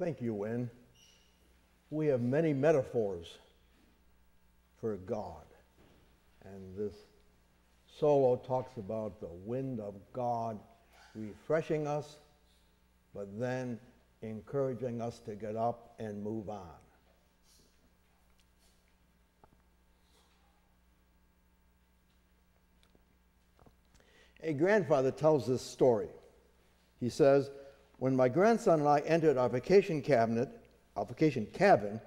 Thank you, Win. We have many metaphors for God. And this solo talks about the wind of God refreshing us, but then encouraging us to get up and move on. A grandfather tells this story. He says, When my grandson and I entered our vacation cabinet, our vacation cabin,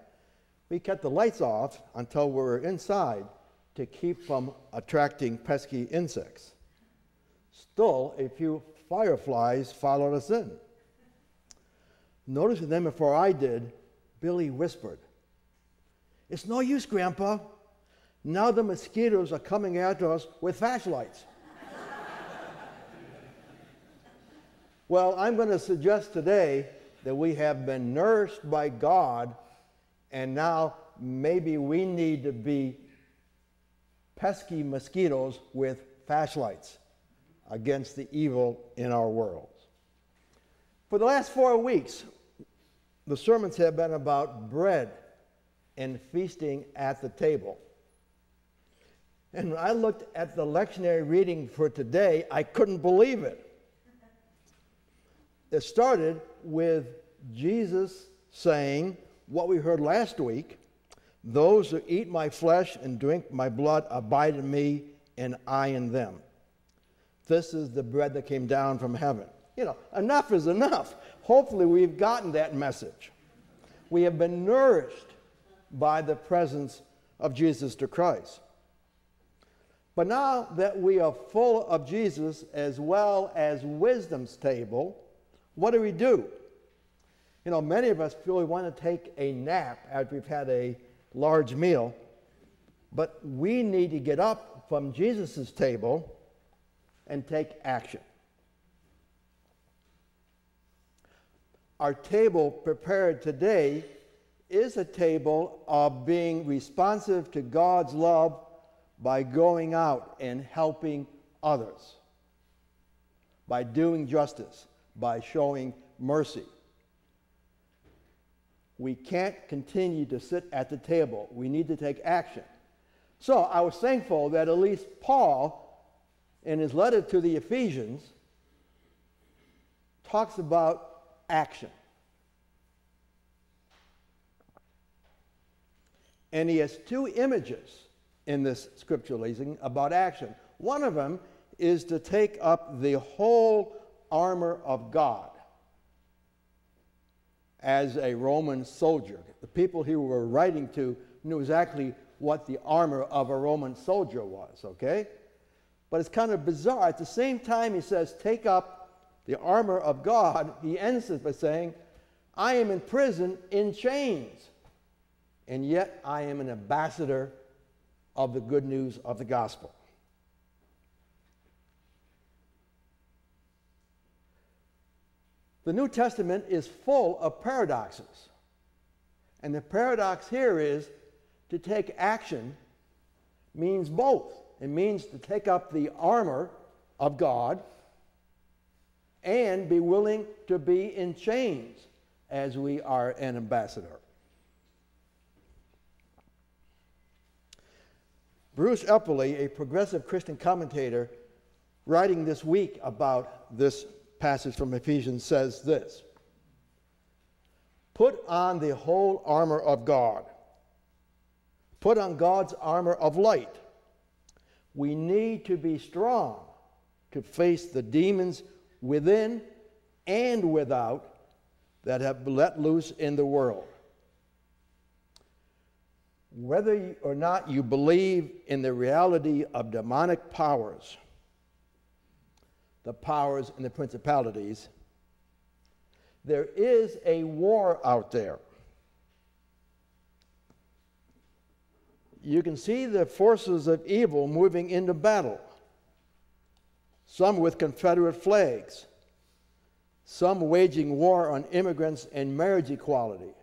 we kept the lights off until we were inside to keep from attracting pesky insects. Still, a few fireflies followed us in. Noticing them before I did, Billy whispered, It's no use, Grandpa. Now the mosquitoes are coming after us with flashlights. Well, I'm going to suggest today that we have been nourished by God, and now maybe we need to be pesky mosquitoes with flashlights against the evil in our world. For the last four weeks, the sermons have been about bread and feasting at the table. And when I looked at the lectionary reading for today, I couldn't believe it. It started with Jesus saying what we heard last week Those who eat my flesh and drink my blood abide in me, and I in them. This is the bread that came down from heaven. You know, enough is enough. Hopefully, we've gotten that message. We have been nourished by the presence of Jesus to Christ. But now that we are full of Jesus as well as wisdom's table, what do we do? You know, many of us feel we want to take a nap after we've had a large meal, but we need to get up from Jesus' table and take action. Our table prepared today is a table of being responsive to God's love by going out and helping others, by doing justice, by showing mercy. We can't continue to sit at the table. We need to take action. So I was thankful that at least Paul in his letter to the Ephesians talks about action. And he has two images in this scripture reading about action. One of them is to take up the whole armor of God as a Roman soldier. The people he were writing to knew exactly what the armor of a Roman soldier was, okay? But it's kind of bizarre. At the same time, he says, Take up the armor of God. He ends it by saying, I am in prison in chains, and yet I am an ambassador of the good news of the gospel. The New Testament is full of paradoxes. And the paradox here is to take action means both. It means to take up the armor of God and be willing to be in chains as we are an ambassador. Bruce Epperly, a progressive Christian commentator, writing this week about this passage from Ephesians, says this Put on the whole armor of God, put on God's armor of light we need to be strong to face the demons within and without that have let loose in the world. Whether or not you believe in the reality of demonic powers, the powers and the principalities, there is a war out there. you can see the forces of evil moving into battle. Some with Confederate flags, some waging war on immigrants and marriage equality,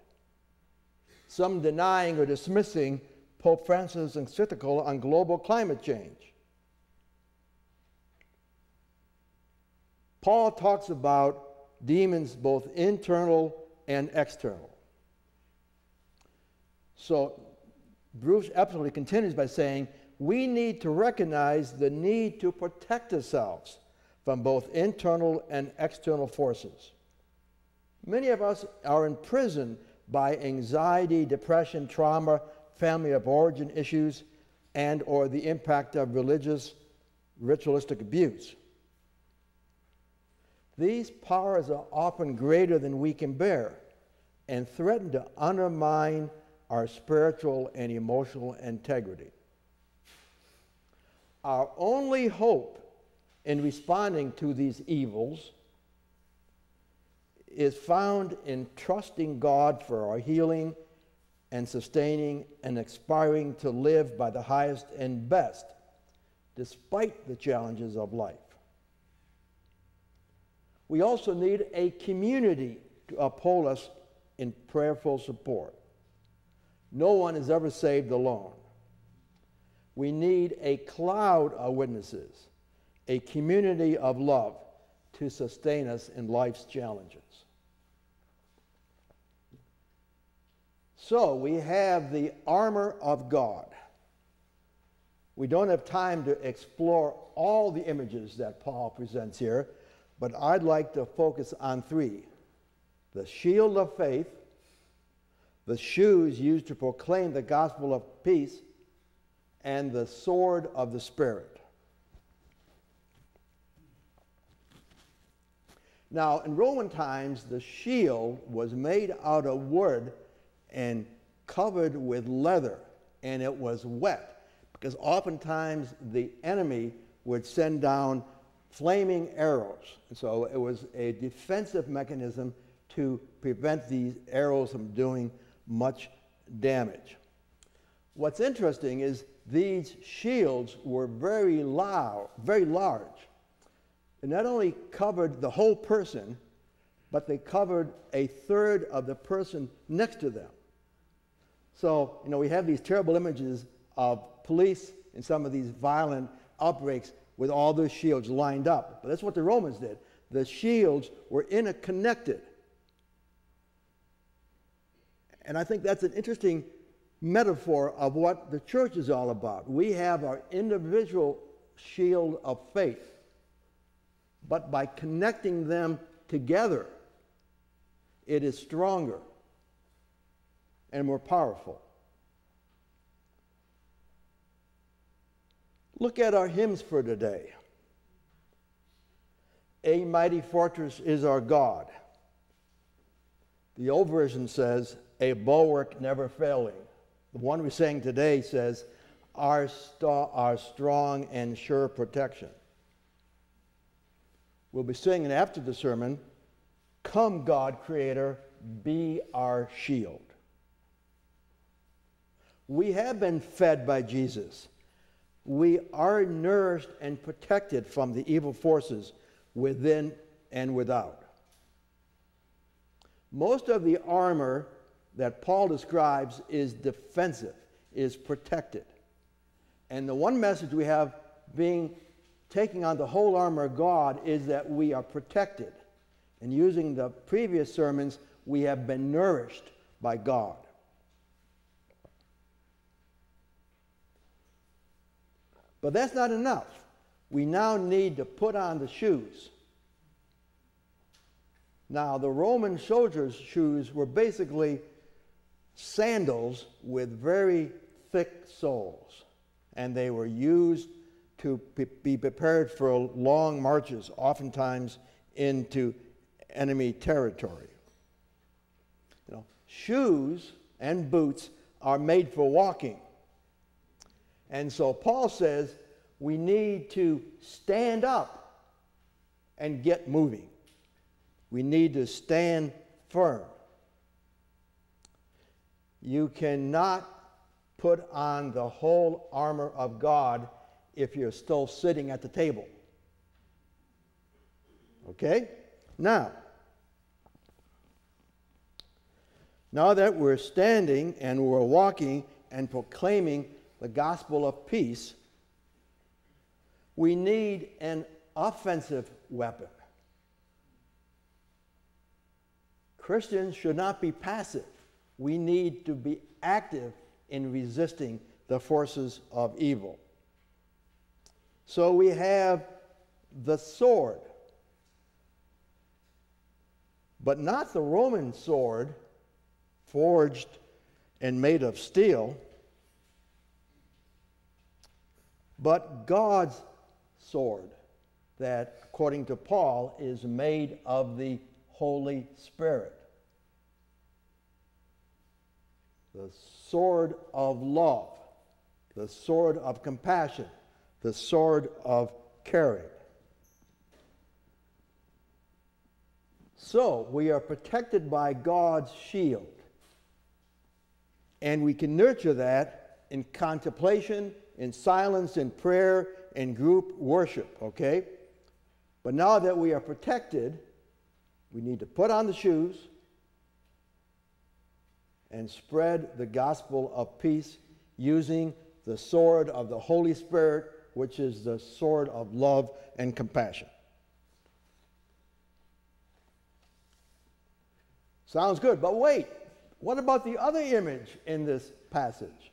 some denying or dismissing Pope Francis' encyclical on global climate change. Paul talks about demons both internal and external. So Bruce Epperly continues by saying, we need to recognize the need to protect ourselves from both internal and external forces. Many of us are imprisoned by anxiety, depression, trauma, family of origin issues, and or the impact of religious ritualistic abuse. These powers are often greater than we can bear and threaten to undermine our spiritual and emotional integrity. Our only hope in responding to these evils is found in trusting God for our healing and sustaining and aspiring to live by the highest and best despite the challenges of life. We also need a community to uphold us in prayerful support. No one is ever saved alone. We need a cloud of witnesses, a community of love to sustain us in life's challenges. So we have the armor of God. We don't have time to explore all the images that Paul presents here, but I'd like to focus on three the shield of faith, the shoes used to proclaim the gospel of peace, and the sword of the Spirit. Now, in Roman times, the shield was made out of wood and covered with leather, and it was wet because oftentimes the enemy would send down flaming arrows. And so it was a defensive mechanism to prevent these arrows from doing much damage. What's interesting is these shields were very loud, very large. They not only covered the whole person, but they covered a third of the person next to them. So, you know, we have these terrible images of police in some of these violent outbreaks with all their shields lined up. But that's what the Romans did. The shields were interconnected. And I think that's an interesting metaphor of what the church is all about. We have our individual shield of faith, but by connecting them together, it is stronger and more powerful. Look at our hymns for today. A mighty fortress is our God. The old version says, a bulwark never failing. The one we sang today says, our, our strong and sure protection. We'll be singing after the sermon, Come, God Creator, be our shield. We have been fed by Jesus. We are nourished and protected from the evil forces within and without. Most of the armor that Paul describes is defensive, is protected. And the one message we have being taking on the whole armor of God is that we are protected. And using the previous sermons, we have been nourished by God. But that's not enough. We now need to put on the shoes. Now, the Roman soldiers' shoes were basically sandals with very thick soles, and they were used to be prepared for long marches, oftentimes into enemy territory. You know, shoes and boots are made for walking. And so Paul says we need to stand up and get moving. We need to stand firm. You cannot put on the whole armor of God if you're still sitting at the table. Okay? Now, now that we're standing and we're walking and proclaiming the gospel of peace, we need an offensive weapon. Christians should not be passive. We need to be active in resisting the forces of evil. So we have the sword, but not the Roman sword forged and made of steel, but God's sword that, according to Paul, is made of the Holy Spirit. The sword of love, the sword of compassion, the sword of caring. So we are protected by God's shield. And we can nurture that in contemplation, in silence, in prayer, in group worship, okay? But now that we are protected, we need to put on the shoes and spread the gospel of peace using the sword of the Holy Spirit, which is the sword of love and compassion. Sounds good, but wait, what about the other image in this passage?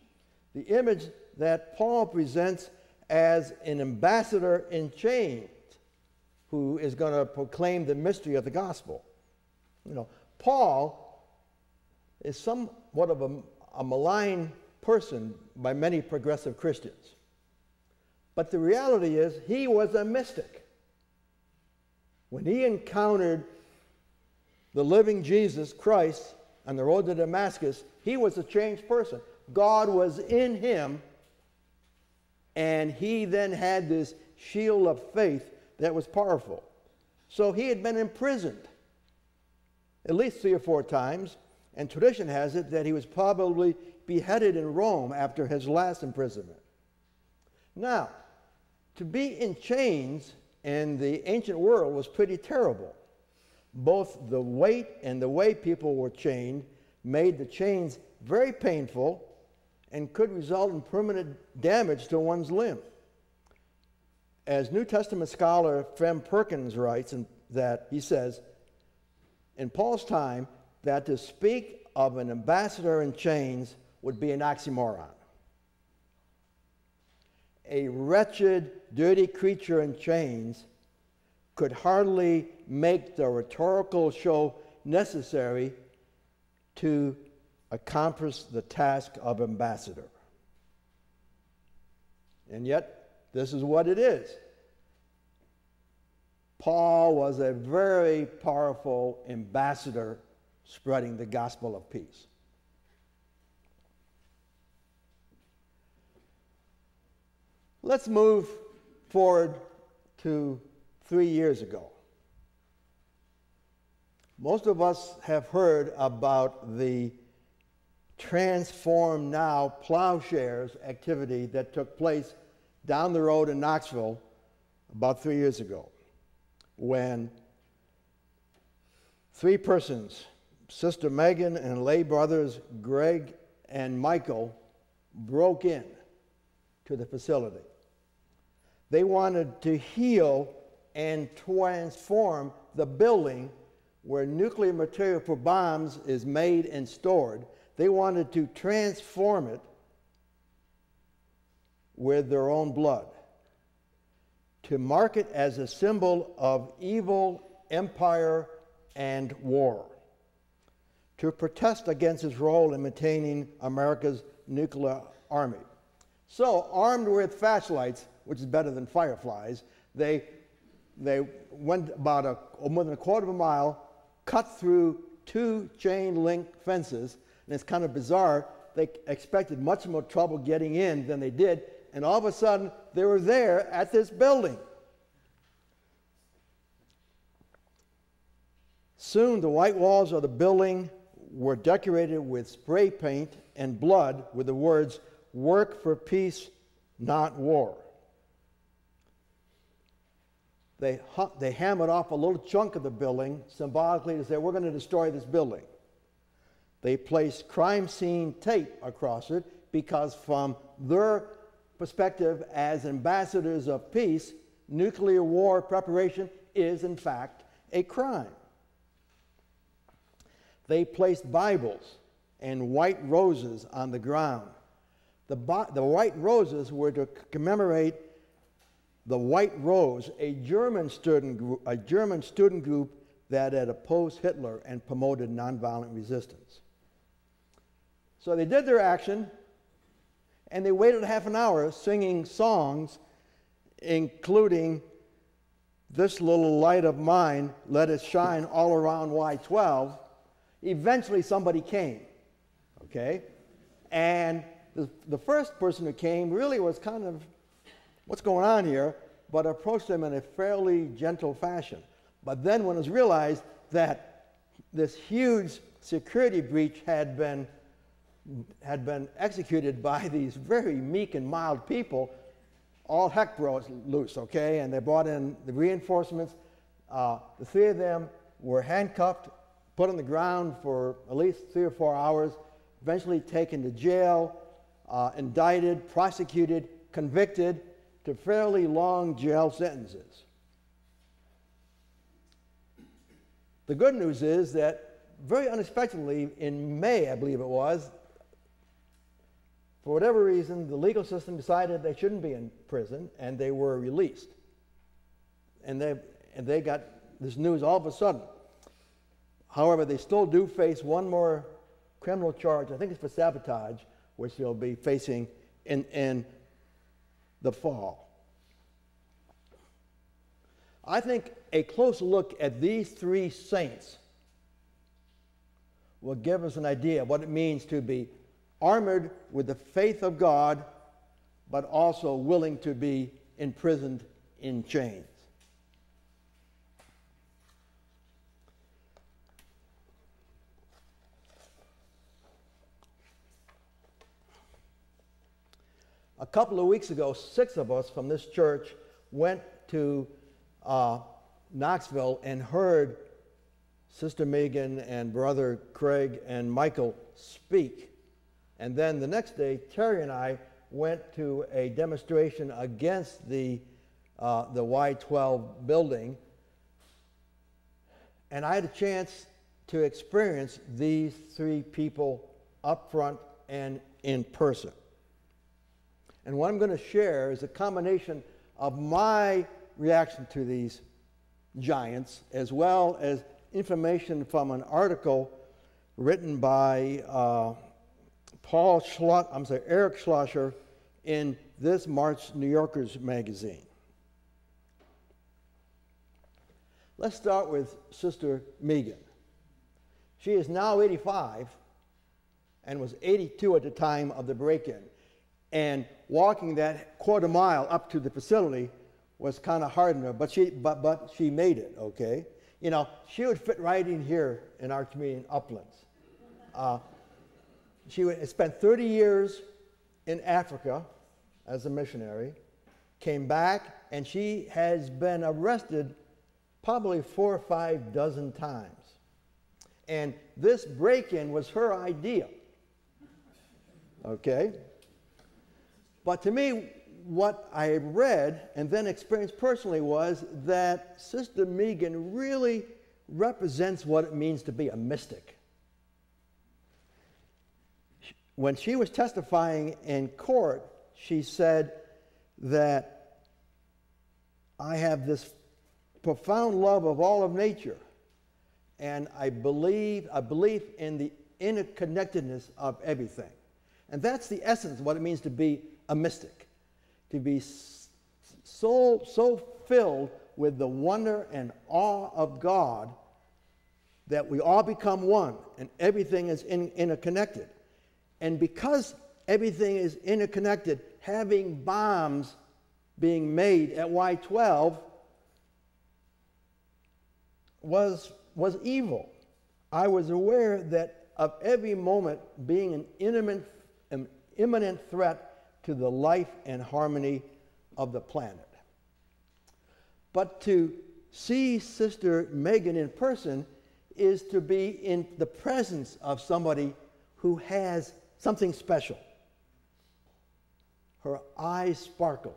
The image that Paul presents as an ambassador in chains who is going to proclaim the mystery of the gospel. You know, Paul is somewhat of a, a malign person by many progressive Christians. But the reality is, he was a mystic. When he encountered the living Jesus Christ on the road to Damascus, he was a changed person. God was in him, and he then had this shield of faith that was powerful. So he had been imprisoned at least three or four times, and tradition has it that he was probably beheaded in Rome after his last imprisonment. Now, to be in chains in the ancient world was pretty terrible. Both the weight and the way people were chained made the chains very painful and could result in permanent damage to one's limb as New Testament scholar Pheme Perkins writes, in, that he says, in Paul's time, that to speak of an ambassador in chains would be an oxymoron. A wretched, dirty creature in chains could hardly make the rhetorical show necessary to accomplish the task of ambassador. And yet, this is what it is. Paul was a very powerful ambassador spreading the gospel of peace. Let's move forward to three years ago. Most of us have heard about the Transform Now plowshares activity that took place down the road in Knoxville about three years ago when three persons, Sister Megan and lay brothers Greg and Michael, broke in to the facility. They wanted to heal and transform the building where nuclear material for bombs is made and stored. They wanted to transform it with their own blood, to mark it as a symbol of evil, empire, and war, to protest against its role in maintaining America's nuclear army. So, armed with flashlights, which is better than fireflies, they, they went about a, more than a quarter of a mile, cut through two chain link fences, and it's kind of bizarre. They expected much more trouble getting in than they did, and all of a sudden they were there at this building. Soon the white walls of the building were decorated with spray paint and blood with the words, Work for peace, not war. They, they hammered off a little chunk of the building symbolically to say, We're going to destroy this building. They placed crime scene tape across it because, from their perspective as ambassadors of peace, nuclear war preparation is, in fact, a crime. they placed Bibles and white roses on the ground. The, the white roses were to commemorate the White Rose, a German student a German student group that had opposed Hitler and promoted nonviolent resistance. So they did their action, and they waited half an hour singing songs, including This Little Light of Mine, Let It Shine All Around Y12. Eventually, somebody came, okay? And the, the first person who came really was kind of, what's going on here? But approached them in a fairly gentle fashion. But then, when it was realized that this huge security breach had been, had been executed by these very meek and mild people, all heck broke loose, okay? And they brought in the reinforcements. Uh, the three of them were handcuffed, put on the ground for at least three or four hours, eventually taken to jail, uh, indicted, prosecuted, convicted to fairly long jail sentences. The good news is that very unexpectedly, in May, I believe it was, for whatever reason, the legal system decided they shouldn't be in prison and they were released. And they, and they got this news all of a sudden. However, they still do face one more criminal charge. I think it's for sabotage which they'll be facing in, in the fall. I think a close look at these three saints will give us an idea of what it means to be armored with the faith of God, but also willing to be imprisoned in chains. A couple of weeks ago, six of us from this church went to uh, Knoxville and heard Sister Megan and Brother Craig and Michael speak. And then the next day, Terry and I went to a demonstration against the, uh, the Y12 building. And I had a chance to experience these three people up front and in person. And what I'm going to share is a combination of my reaction to these giants as well as information from an article written by uh, Paul Schlo- I'm sorry, Eric Schlosser in this March New Yorker's magazine. Let's start with Sister Megan. She is now 85 and was 82 at the time of the break in. And walking that quarter mile up to the facility was kind of hard on her, but she, but, but she made it, okay? You know, she would fit right in here in our community in Uplands. Uh, she spent 30 years in Africa as a missionary, came back, and she has been arrested probably four or five dozen times. And this break in was her idea. Okay? But to me, what I read and then experienced personally was that Sister Megan really represents what it means to be a mystic. When she was testifying in court, she said that I have this profound love of all of nature, and I believe a belief in the interconnectedness of everything. And that's the essence of what it means to be a mystic, to be so, so filled with the wonder and awe of God that we all become one and everything is in, interconnected. And because everything is interconnected, having bombs being made at Y12 was, was evil. I was aware that of every moment being an imminent, an imminent threat to the life and harmony of the planet. But to see Sister Megan in person is to be in the presence of somebody who has something special. Her eyes sparkled,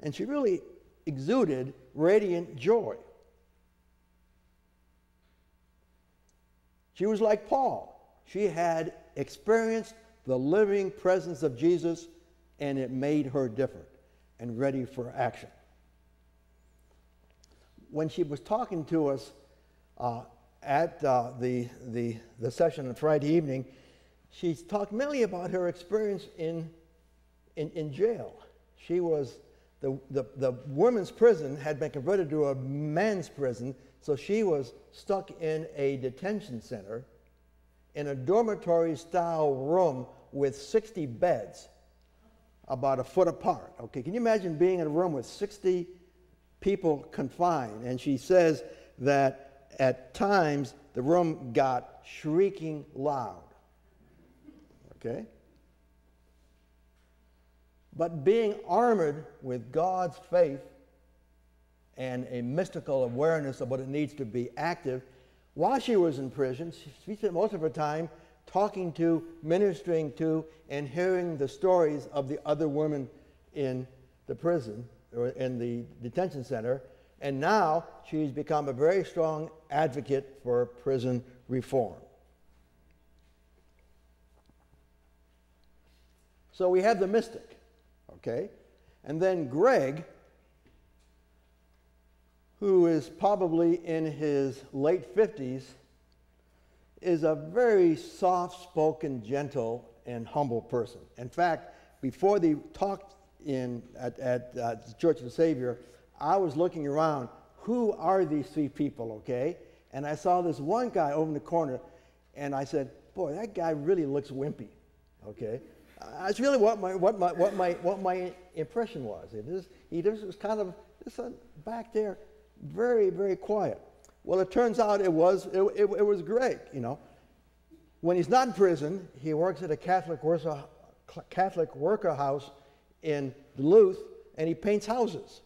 and she really exuded radiant joy. She was like Paul. She had experienced the living presence of Jesus, and it made her different and ready for action. When she was talking to us uh, at uh, the, the, the session on Friday evening, she talked mainly about her experience in, in, in jail. She was, the, the, the women's prison had been converted to a men's prison, so she was stuck in a detention center in a dormitory style room with 60 beds about a foot apart. Okay, can you imagine being in a room with 60 people confined? And she says that at times the room got shrieking loud. Okay? But being armored with God's faith and a mystical awareness of what it needs to be active, while she was in prison, she spent most of her time talking to, ministering to, and hearing the stories of the other women in the prison or in the detention center. And now she's become a very strong advocate for prison reform. So we have the mystic, okay? And then Greg, who is probably in his late 50s, is a very soft spoken, gentle, and humble person. In fact, before they talked in, at, at uh, the Church of the Savior, I was looking around. Who are these three people, okay? And I saw this one guy over in the corner, and I said, Boy, that guy really looks wimpy, okay? That's really what my, what my, what my, what my impression was. It is, he just was kind of just back there, very, very quiet. Well, it turns out it was, it, it, it was Greg, you know. When he's not in prison, he works at a Catholic Catholic worker house in Duluth, and he paints houses.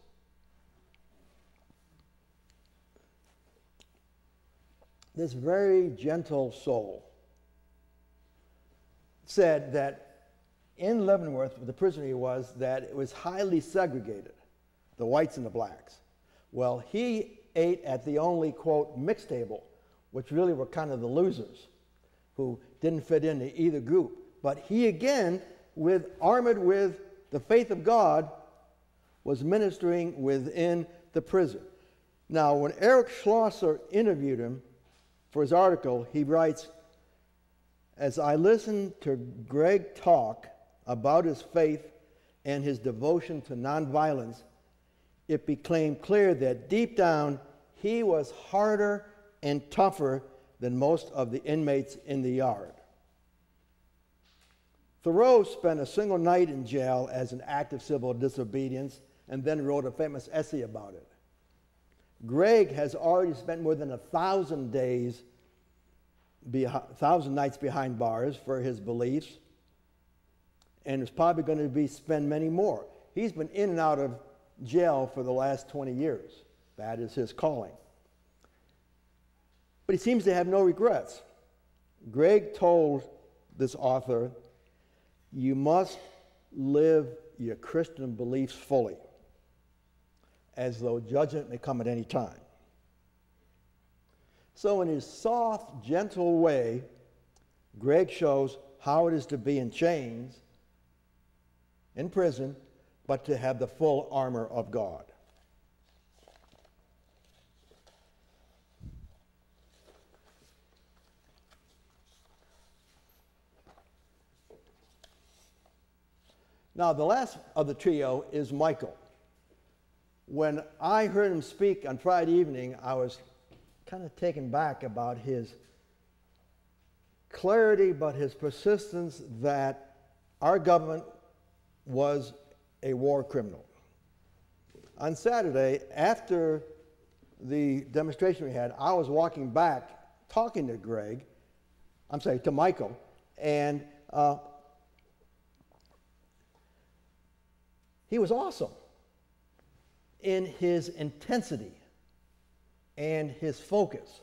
This very gentle soul said that in Leavenworth, the prison he was, that it was highly segregated, the whites and the blacks. Well, he ate at the only, quote, mixed table, which really were kind of the losers who didn't fit into either group. But he again, with armored with the faith of God, was ministering within the prison. Now, when Eric Schlosser interviewed him for his article, he writes, As I listened to Greg talk about his faith and his devotion to nonviolence, it became clear that deep down he was harder and tougher than most of the inmates in the yard. Thoreau spent a single night in jail as an act of civil disobedience and then wrote a famous essay about it. Greg has already spent more than a thousand days, thousand nights behind bars for his beliefs, and is probably going to be spend many more. He's been in and out of jail for the last 20 years. That is his calling. But he seems to have no regrets. Greg told this author, You must live your Christian beliefs fully, as though judgment may come at any time. So, in his soft, gentle way, Greg shows how it is to be in chains, in prison, but to have the full armor of God. Now, the last of the trio is Michael. When I heard him speak on Friday evening, I was kind of taken back about his clarity, but his persistence that our government was a war criminal. On Saturday, after the demonstration we had, I was walking back talking to Greg, I'm sorry, to Michael, and uh, he was awesome in his intensity and his focus.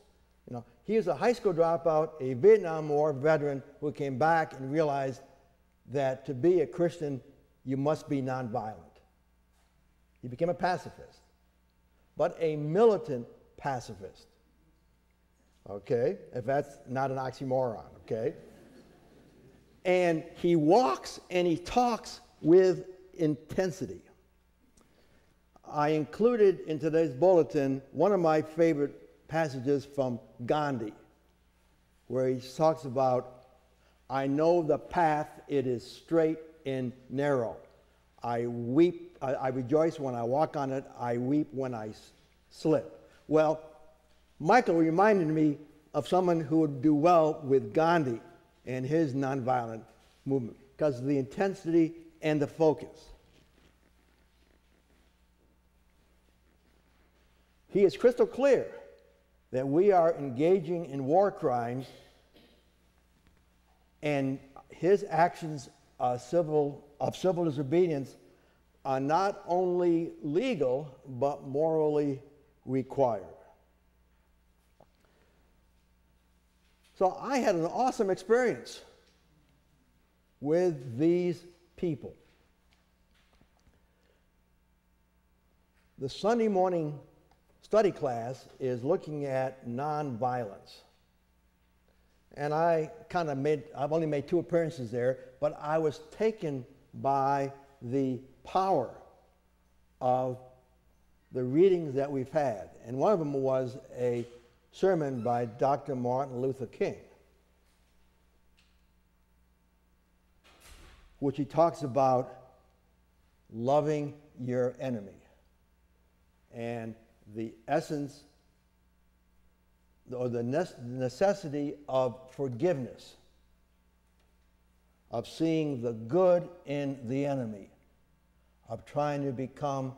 You know, he was a high school dropout, a Vietnam War veteran who came back and realized that to be a Christian you must be nonviolent. He became a pacifist, but a militant pacifist. okay? If that's not an oxymoron, okay? And he walks and he talks with intensity. I included in today's bulletin one of my favorite passages from Gandhi, where he talks about, I know the path, it is straight and narrow. I weep, I, I rejoice when I walk on it, I weep when I slip. Well, Michael reminded me of someone who would do well with Gandhi and his nonviolent movement because of the intensity and the focus. He is crystal clear that we are engaging in war crimes and his actions of civil, of civil disobedience are not only legal but morally required. So I had an awesome experience with these people. The Sunday morning study class is looking at nonviolence. And I kind of made, I've only made two appearances there, but I was taken by the power of the readings that we've had. And one of them was a sermon by Dr. Martin Luther King, which he talks about loving your enemy and the essence or the necessity of forgiveness, of seeing the good in the enemy, of trying to become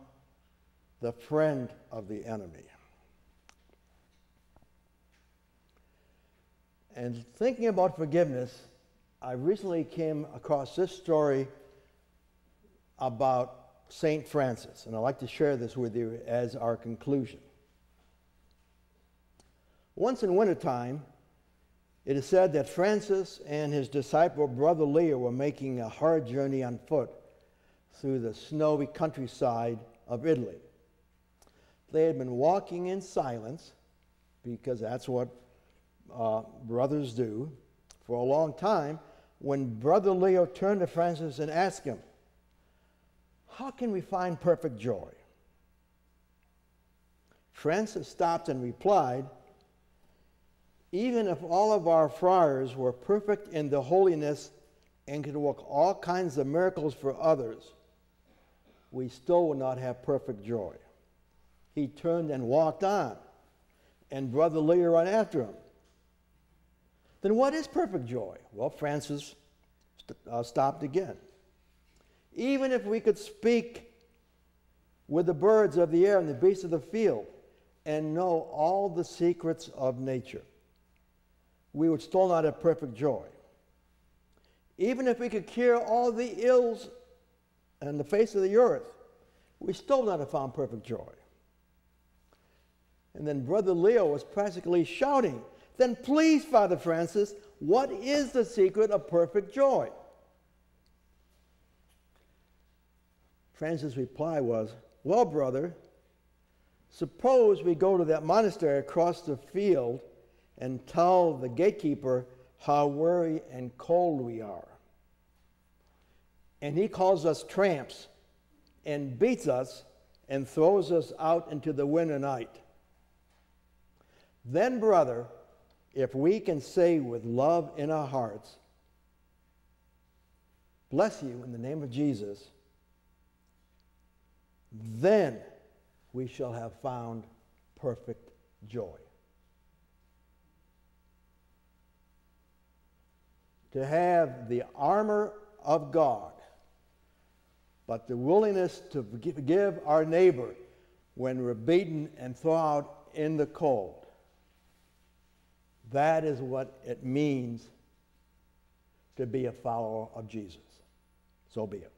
the friend of the enemy. And thinking about forgiveness, I recently came across this story about St. Francis, and I'd like to share this with you as our conclusion. Once in wintertime, it is said that Francis and his disciple, Brother Leo, were making a hard journey on foot through the snowy countryside of Italy. They had been walking in silence, because that's what uh, brothers do, for a long time, when Brother Leo turned to Francis and asked him, how can we find perfect joy? Francis stopped and replied, Even if all of our friars were perfect in the holiness and could work all kinds of miracles for others, we still would not have perfect joy. He turned and walked on, and Brother Leo ran after him. Then what is perfect joy? Well, Francis st- uh, stopped again. Even if we could speak with the birds of the air and the beasts of the field and know all the secrets of nature, we would still not have perfect joy. Even if we could cure all the ills on the face of the earth, we still not have found perfect joy. And then Brother Leo was practically shouting, Then please, Father Francis, what is the secret of perfect joy? Francis' reply was, Well, brother, suppose we go to that monastery across the field and tell the gatekeeper how weary and cold we are. And he calls us tramps and beats us and throws us out into the winter night. Then, brother, if we can say with love in our hearts, Bless you in the name of Jesus then we shall have found perfect joy. To have the armor of God, but the willingness to forgive our neighbor when we're beaten and thrown out in the cold. That is what it means to be a follower of Jesus. So be it.